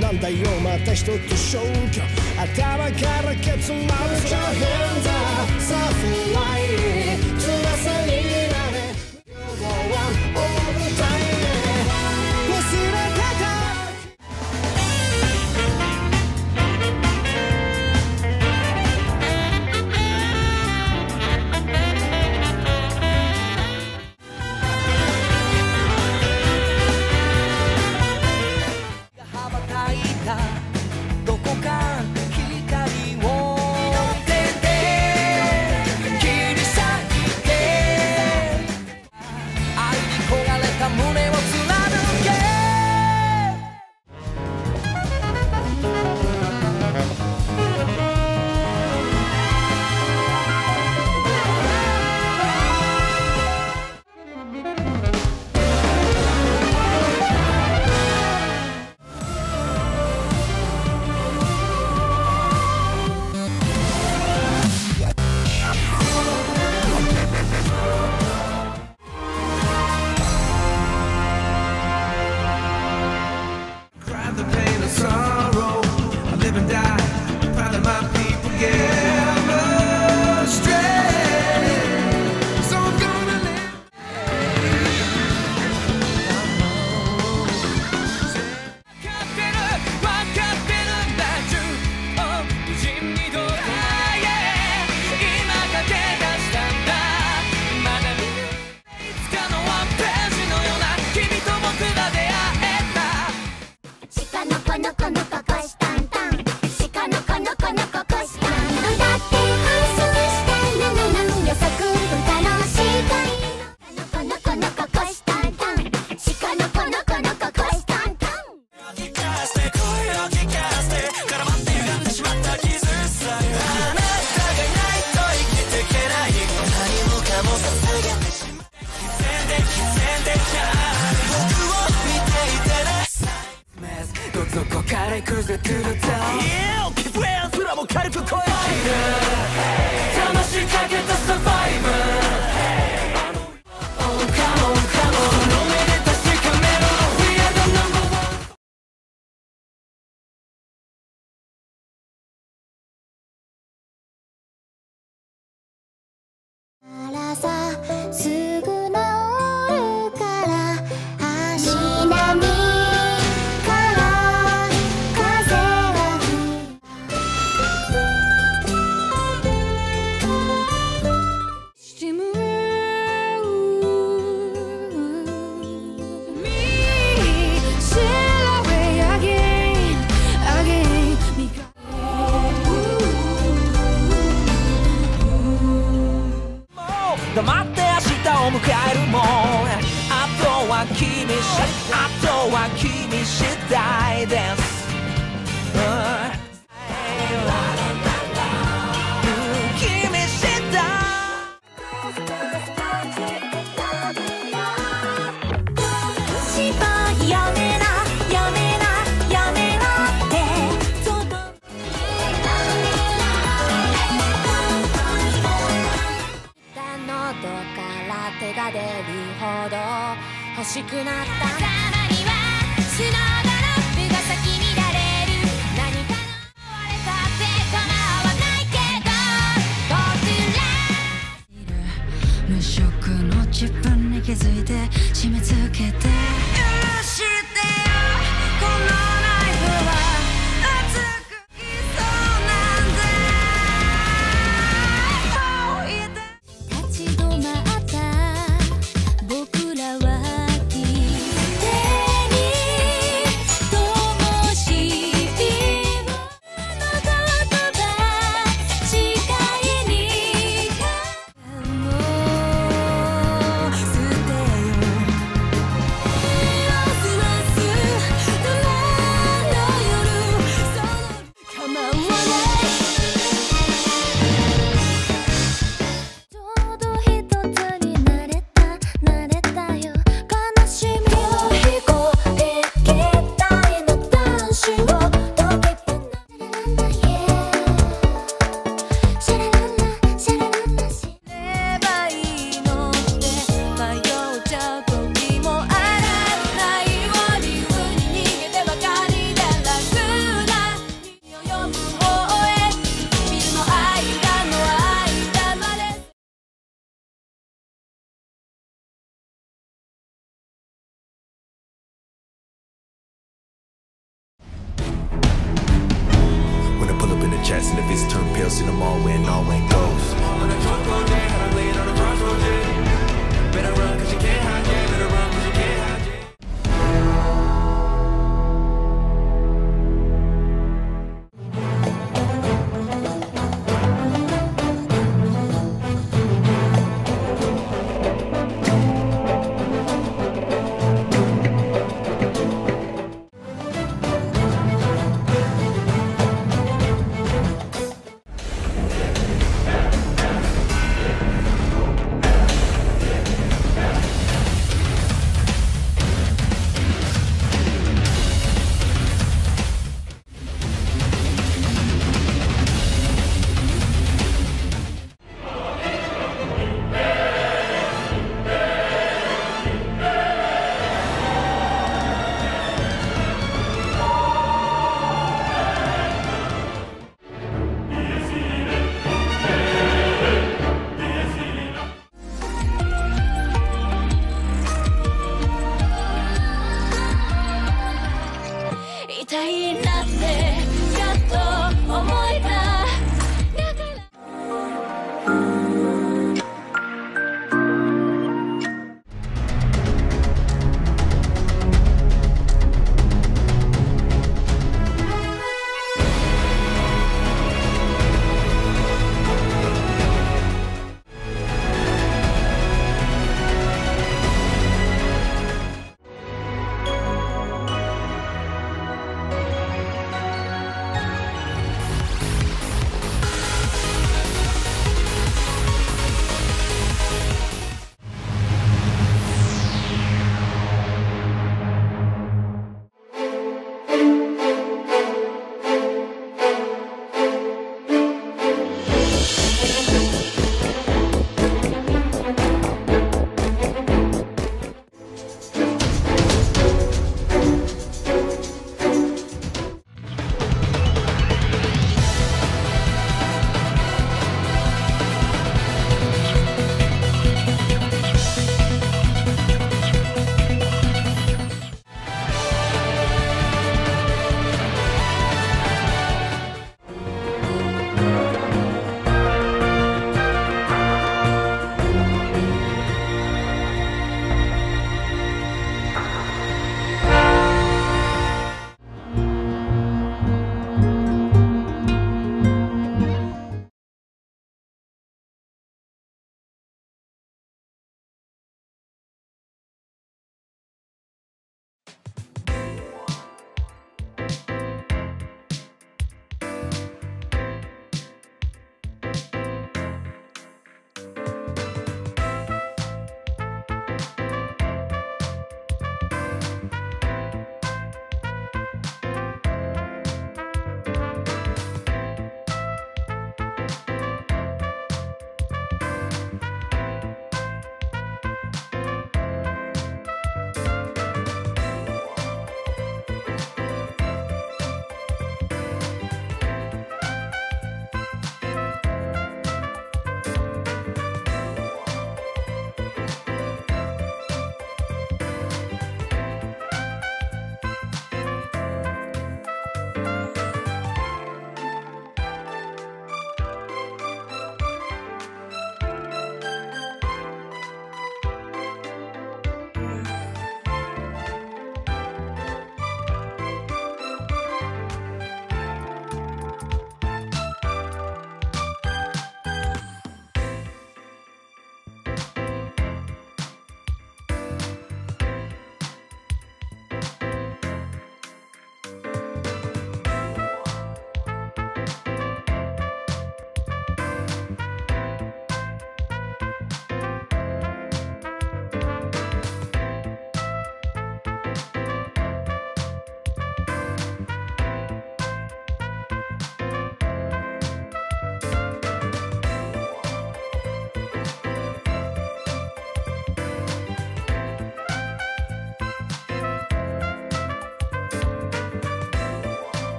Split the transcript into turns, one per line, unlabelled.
なんだよまた一つ消去。頭からケツまで。じゃ変ださあフライれ
崩れてるだ Yeah! OK! フレアすらも軽く超える魂かけたサバイバーえるもんあとは君しあとは君次第です
手が出るほど欲しくなったたまにはスノードロップが咲き乱れる何かの壊れたって構わないけど Go to life
無色の自分に気づいて締め付けて